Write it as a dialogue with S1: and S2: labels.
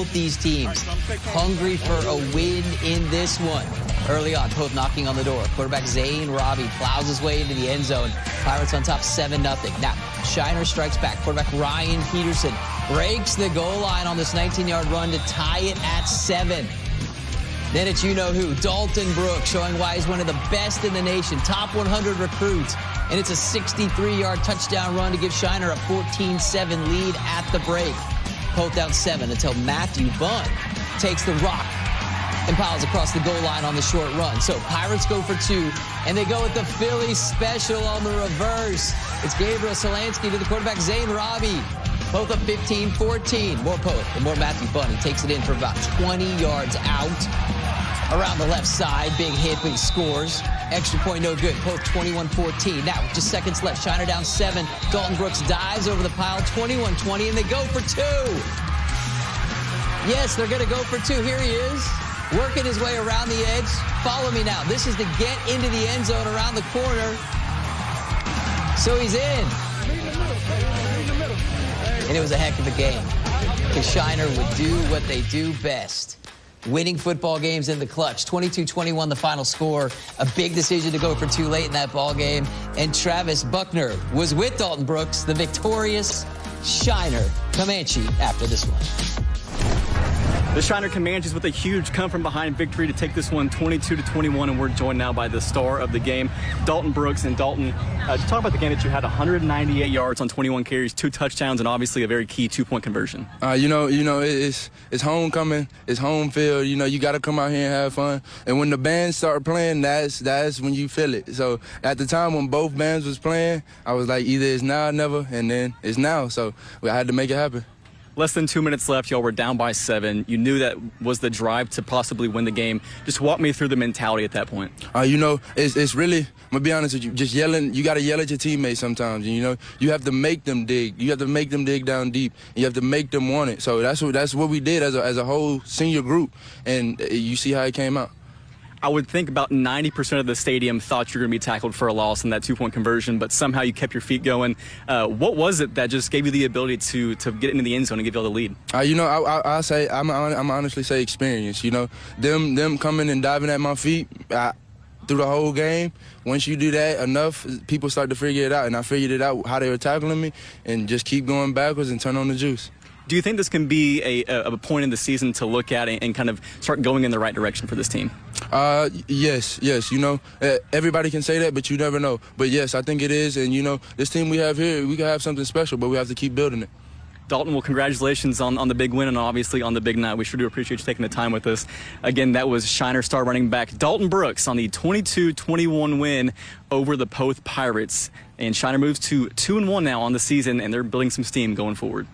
S1: both these teams hungry for a win in this one. Early on, both knocking on the door. Quarterback Zane Robbie plows his way into the end zone. Pirates on top 7 0. Now, Shiner strikes back. Quarterback Ryan Peterson breaks the goal line on this 19 yard run to tie it at 7. Then it's you know who, Dalton Brooks, showing why he's one of the best in the nation, top 100 recruits. And it's a 63-yard touchdown run to give Shiner a 14-7 lead at the break. Poth down seven until Matthew Bunn takes the rock and piles across the goal line on the short run. So Pirates go for two, and they go with the Philly special on the reverse. It's Gabriel Solansky to the quarterback, Zane Robbie. Poth up 15-14. More Poth and more Matthew Bunn. He takes it in for about 20 yards out around the left side. Big hit, but he scores. Extra point, no good. Poth 21-14. Now, just seconds left. Shiner down seven. Dalton Brooks dives over the pile, 21-20, and they go for two. Yes, they're going to go for two. Here he is, working his way around the edge. Follow me now. This is to get into the end zone around the corner. So he's in. And it was a heck of a game. Because Shiner would do what they do best winning football games in the clutch. 22-21 the final score. A big decision to go for two late in that ball game. And Travis Buckner was with Dalton Brooks, the victorious Shiner Comanche after this one.
S2: The Shiner Comanches with a huge come from behind victory to take this one 22 to 21, and we're joined now by the star of the game, Dalton Brooks. And Dalton, uh, talk about the game that you had 198 yards on 21 carries, two touchdowns, and obviously a very key two-point conversion.
S3: Uh, you know, you know, it's it's homecoming, it's home field. You know, you got to come out here and have fun. And when the bands start playing, that's that's when you feel it. So at the time when both bands was playing, I was like, either it's now or never, and then it's now. So I had to make it happen.
S2: Less than two minutes left. Y'all were down by seven. You knew that was the drive to possibly win the game. Just walk me through the mentality at that point.
S3: Uh, you know, it's, it's really, I'm going to be honest with you, just yelling. You got to yell at your teammates sometimes. You know, you have to make them dig. You have to make them dig down deep. You have to make them want it. So that's what, that's what we did as a, as a whole senior group. And uh, you see how it came out.
S2: I would think about 90% of the stadium thought you were going to be tackled for a loss in that two point conversion, but somehow you kept your feet going. Uh, what was it that just gave you the ability to to get into the end zone and give you all the lead?
S3: Uh, you know, I, I, I say, I'm, I'm honestly say experience. You know, them them coming and diving at my feet. I, through the whole game. Once you do that enough, people start to figure it out. And I figured it out how they were tackling me and just keep going backwards and turn on the juice.
S2: Do you think this can be a, a point in the season to look at and, and kind of start going in the right direction for this team?
S3: Uh, yes, yes. You know, everybody can say that, but you never know. But yes, I think it is. And you know, this team we have here, we can have something special, but we have to keep building it.
S2: Dalton, well, congratulations on, on the big win and obviously on the big night. We sure do appreciate you taking the time with us. Again, that was Shiner star running back Dalton Brooks on the 22-21 win over the Poth Pirates. And Shiner moves to 2 and 1 now on the season, and they're building some steam going forward.